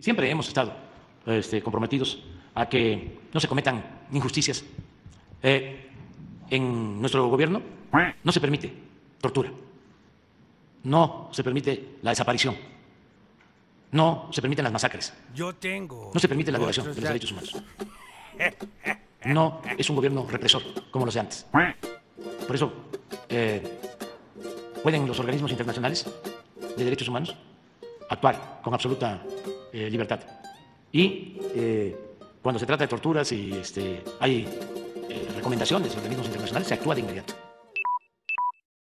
Siempre hemos estado este, comprometidos a que no se cometan injusticias. Eh, en nuestro gobierno no se permite tortura, no se permite la desaparición, no se permiten las masacres, Yo tengo. no se permite la violación de los derechos humanos. No es un gobierno represor como los de antes. Por eso, eh, pueden los organismos internacionales de derechos humanos actuar con absoluta eh, libertad. Y eh, cuando se trata de torturas y este, hay eh, recomendaciones de organismos internacionales, se actúa de inmediato.